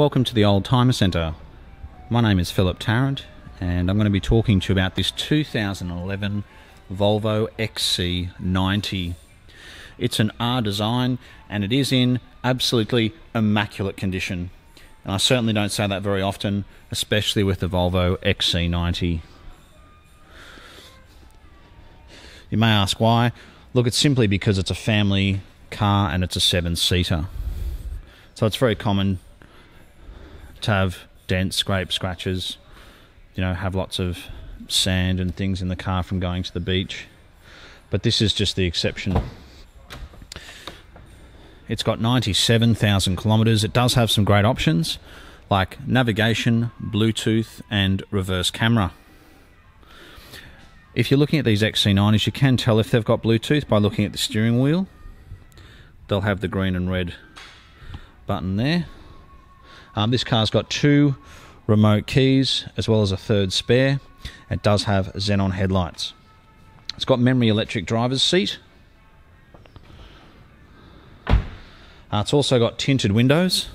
Welcome to the Oldtimer Centre. My name is Philip Tarrant, and I'm going to be talking to you about this 2011 Volvo XC90. It's an R design, and it is in absolutely immaculate condition. And I certainly don't say that very often, especially with the Volvo XC90. You may ask why. Look, it's simply because it's a family car and it's a seven seater. So it's very common to have dents, scrapes, scratches, you know, have lots of sand and things in the car from going to the beach. But this is just the exception. It's got 97,000 kilometres. It does have some great options like navigation, Bluetooth, and reverse camera. If you're looking at these XC90s, you can tell if they've got Bluetooth by looking at the steering wheel. They'll have the green and red button there. Um, this car's got two remote keys as well as a third spare. It does have xenon headlights. It's got memory electric driver's seat. Uh, it's also got tinted windows.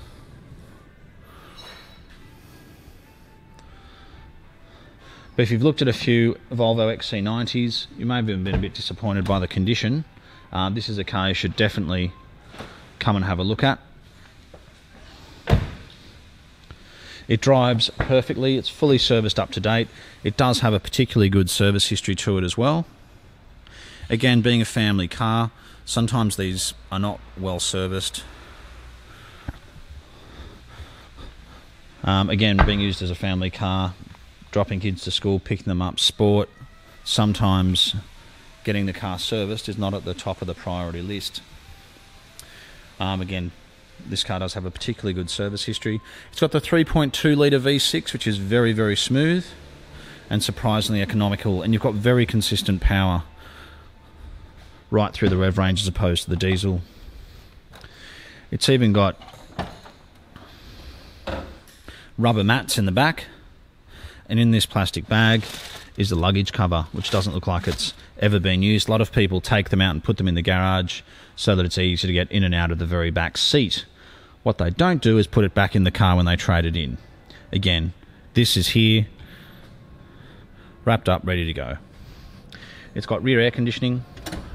But if you've looked at a few Volvo XC90s, you may have even been a bit disappointed by the condition. Uh, this is a car you should definitely come and have a look at. It drives perfectly, it's fully serviced up to date. It does have a particularly good service history to it as well. Again, being a family car, sometimes these are not well serviced. Um, again, being used as a family car, dropping kids to school, picking them up, sport, sometimes getting the car serviced is not at the top of the priority list. Um, again, this car does have a particularly good service history. It's got the 3.2 litre V6, which is very, very smooth and surprisingly economical, and you've got very consistent power right through the rev range as opposed to the diesel. It's even got rubber mats in the back, and in this plastic bag is the luggage cover, which doesn't look like it's ever been used. A lot of people take them out and put them in the garage so that it's easy to get in and out of the very back seat. What they don't do is put it back in the car when they trade it in. Again, this is here, wrapped up, ready to go. It's got rear air conditioning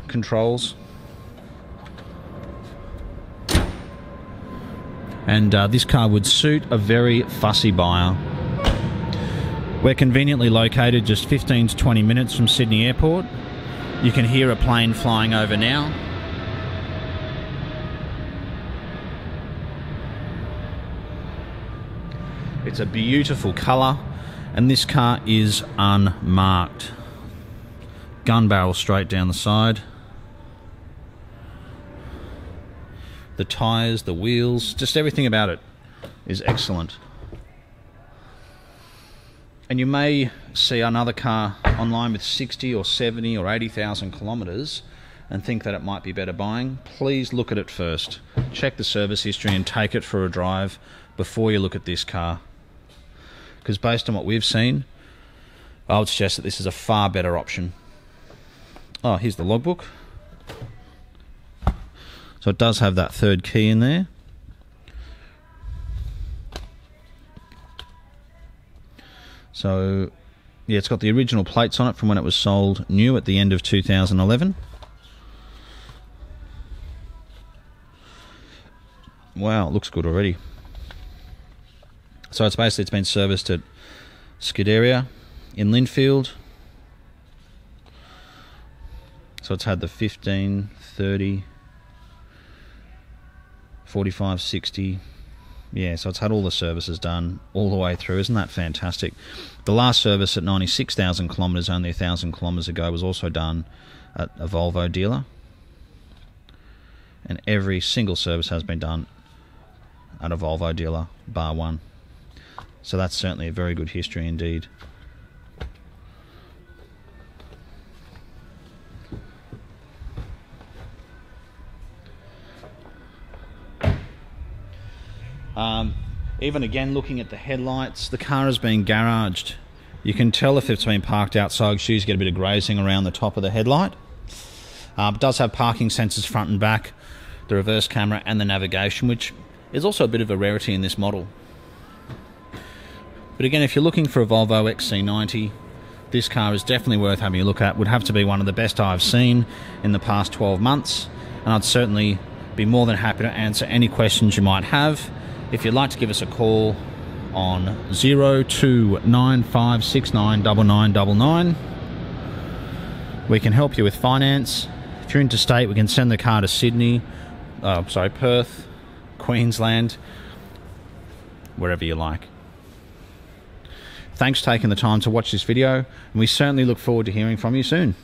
controls. And uh, this car would suit a very fussy buyer. We're conveniently located just 15 to 20 minutes from Sydney Airport. You can hear a plane flying over now. It's a beautiful colour, and this car is unmarked. Gun barrel straight down the side. The tyres, the wheels, just everything about it is excellent. And you may see another car online with 60 or 70 or 80,000 kilometres and think that it might be better buying. Please look at it first. Check the service history and take it for a drive before you look at this car because based on what we've seen, I would suggest that this is a far better option. Oh, here's the logbook. So it does have that third key in there. So, yeah, it's got the original plates on it from when it was sold new at the end of 2011. Wow, looks good already. So it's basically it's been serviced at Scuderia in Lindfield. So it's had the 15, 30, 45, 60. Yeah, so it's had all the services done all the way through. Isn't that fantastic? The last service at 96,000 kilometres, only 1,000 kilometres ago, was also done at a Volvo dealer. And every single service has been done at a Volvo dealer, bar one. So that's certainly a very good history indeed. Um, even again, looking at the headlights, the car has been garaged. You can tell if it's been parked outside you get a bit of grazing around the top of the headlight. It does have parking sensors front and back, the reverse camera, and the navigation, which is also a bit of a rarity in this model. But again, if you're looking for a Volvo XC90, this car is definitely worth having a look at. Would have to be one of the best I've seen in the past 12 months, and I'd certainly be more than happy to answer any questions you might have. If you'd like to give us a call on 0295699999, we can help you with finance. If you're interstate, we can send the car to Sydney, uh, sorry, Perth, Queensland, wherever you like. Thanks for taking the time to watch this video, and we certainly look forward to hearing from you soon.